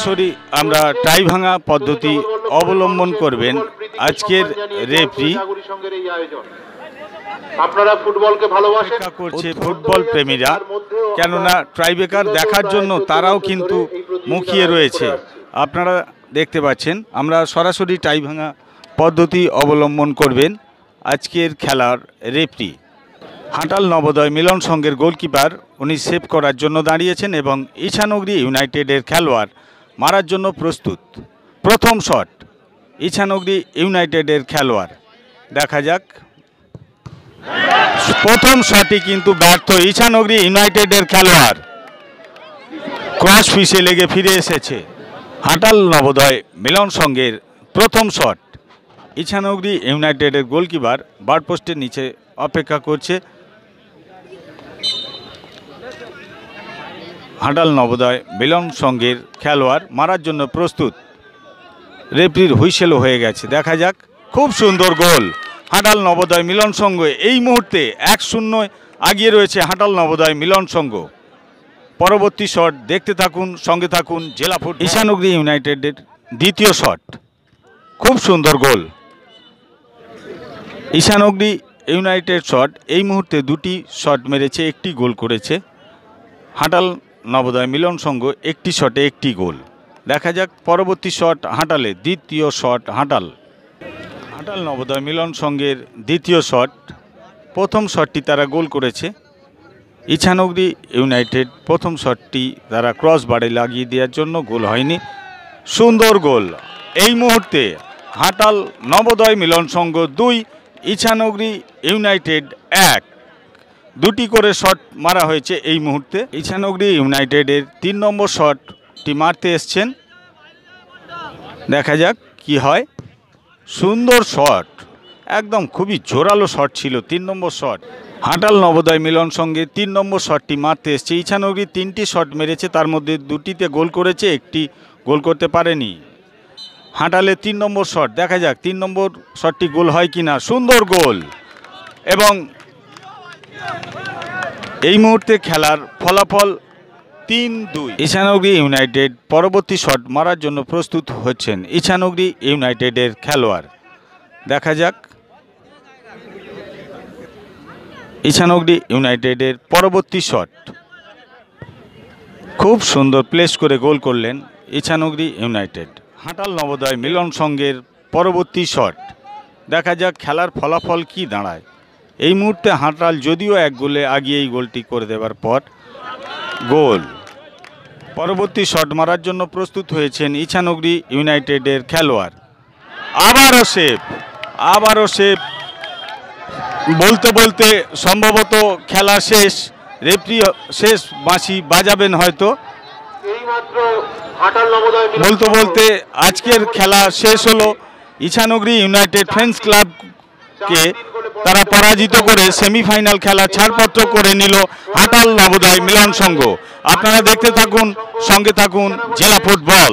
সরাসরি আমরা টাই ভাঙা পদ্ধতি অবলম্বন করবেন আজকের রেফরি। আপনারা ফুটবলকে ভালোবাসেন। করছে ফুটবল প্রেমীরা কেননা ট্রাইবেকার দেখার জন্য তারাও কিন্তু মুখিয়ে রয়েছে। আপনারা দেখতে পাচ্ছেন আমরা সরাসরি টাই ভাঙা পদ্ধতি অবলম্বন করবেন আজকের খেলার রেফরি। হাঁটাল নবোদয় মিলন সংঘের গোলকিপার উনি সেভ করার জন্য দাঁড়িয়েছেন এবং ইছানগরী ইউনাইটেডের খেলোয়াড়। মারার জন্য প্রস্তুত। প্রথম শট, ইছানগরী ইউনাইটেডের খেলোয়াড়। দেখা যাক। প্রথম শটই কিন্তু ব্যর্থ ইছানগরী ইউনাইটেডের খেলোয়াড়। ক্রস ফিসে লেগে ফিরে এসেছে। হাঁটাল নবোদয় মিলন সংঘের প্রথম শট। ইছানগরী ইউনাইটেডের গোলকিপার বার পোস্টের নিচে অপেক্ষা করছে। হাঁটাল নবোদয় মিলন সংঘের খেলোয়াড় মারার জন্য প্রস্তুত। রেফরির হুইসেলও হয়ে গেছে। দেখা যাক, খুব সুন্দর গোল। হাঁটাল নবোদয় মিলন সংঘ এই মুহূর্তে এক শূন্য আগিয়ে রয়েছে হাঁটাল নবোদয় মিলন সংঘ পরবর্তী শট, দেখতে থাকুন, সঙ্গে থাকুন, জেলা ফুট ঈশানগরী ইউনাইটেডের দ্বিতীয় শট। খুব সুন্দর গোল। ঈশানগরী ইউনাইটেড শট এই মুহূর্তে দুটি শট মেরেছে, একটি গোল করেছে। হাঁটাল নবোদয় মিলন সংঘ একটি শটে একটি গোল। দেখা যাক পরবর্তী শট হাঁটালে দ্বিতীয় শট হাঁটাল। হাঁটাল নবোদয় মিলন সংঘের দ্বিতীয় শট। প্রথম শটটি তারা গোল করেছে। ইছানগরী ইউনাইটেড প্রথম শটটি তারা ক্রস বারে লাগিয়ে দেওয়ার জন্য গোল হয়নি। সুন্দর গোল। এই মুহূর্তে হাঁটাল নবোদয় মিলন সংঘ দুই, ইছানগরী ইউনাইটেড এক। দুটি করে শট মারা হয়েছে এই মুহূর্তে। ইছানগরী ইউনাইটেডের তিন নম্বর শটটি মারতে এসছেন। দেখা যাক কি হয়। সুন্দর শট, একদম খুবই জোরালো শট ছিল তিন নম্বর শট। হাঁটাল নবোদয় মিলন সঙ্গে তিন নম্বর শটটি মারতে এসছে। ইছানগরী তিনটি শট মেরেছে, তার মধ্যে দুটিতে গোল করেছে, একটি গোল করতে পারেনি। হাঁটালে তিন নম্বর শট, দেখা যাক তিন নম্বর শটটি গোল হয় কি না সুন্দর গোল এবং এই মুহূর্তে খেলার ফলাফল তিন দুই। ঈশানগরী ইউনাইটেড পরবর্তী শট মারার জন্য প্রস্তুত হচ্ছেন ঈশানগরী ইউনাইটেডের খেলোয়াড়। দেখা যাক। ঈশানগরী ইউনাইটেডের পরবর্তী শট। খুব সুন্দর প্লেস করে গোল করলেন ঈশানগরী ইউনাইটেড। হাঁটাল নবোদয় মিলন সংঘের পরবর্তী শট। দেখা যাক খেলার ফলাফল কি দাঁড়ায়। এই মুহূর্তে হাঁটাল যদিও এক গোলে আগিয়ে এই গোলটি করে দেওয়ার পর গোল। পরবর্তী শট মারার জন্য প্রস্তুত হয়েছেন ইছানগরী ইউনাইটেডের খেলোয়াড়। আবারও সেভ আবারও সেভ বলতে বলতে সম্ভবত খেলা শেষ, রেফরি শেষ বাঁশি বাজাবেন হয়তো। বলতে বলতে আজকের খেলা শেষ হলো ইছানগরী ইউনাইটেড ফ্রেন্ডস ক্লাবকে তারা পরাজিত করে সেমিফাইনাল খেলা ছাড়পত্র করে নিল হাটাল নবোদয় মিলন সংঘ। আপনারা দেখতে থাকুন, সঙ্গে থাকুন জেলা ফুটবল।